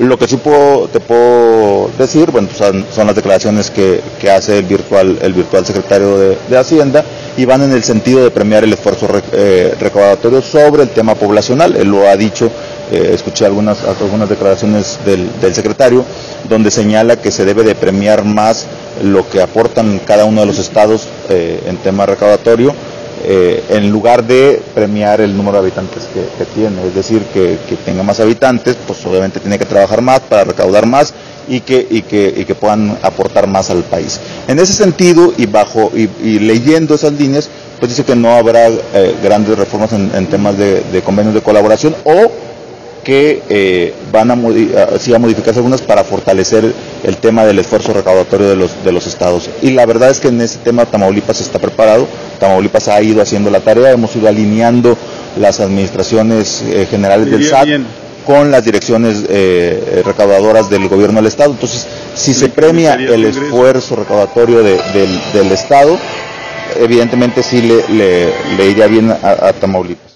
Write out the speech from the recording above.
Lo que sí puedo, te puedo decir, bueno, son, son las declaraciones que, que hace el virtual, el virtual secretario de, de Hacienda y van en el sentido de premiar el esfuerzo eh, recaudatorio sobre el tema poblacional. Él lo ha dicho, eh, escuché algunas, algunas declaraciones del, del secretario, donde señala que se debe de premiar más lo que aportan cada uno de los estados eh, en tema recaudatorio eh, en lugar de premiar el número de habitantes que, tiene, es decir, que, tenga más habitantes, pues obviamente tiene que trabajar más para recaudar más y que, y que, y que puedan aportar más al país. En ese sentido, y bajo y, y leyendo esas líneas, pues dice que no habrá eh, grandes reformas en, temas de convenios de colaboración o que eh, van a, modi- a- sí, a modificarse algunas para fortalecer el tema del esfuerzo recaudatorio de los, de los estados. Y la verdad es que en ese tema Tamaulipas está preparado, Tamaulipas ha ido haciendo la tarea, hemos ido alineando las administraciones eh, generales del SAT bien. con las direcciones eh, recaudadoras del gobierno del estado. Entonces, si se premia el esfuerzo recaudatorio de- del, del estado, evidentemente sí le, le, le iría bien a- a Tamaulipas.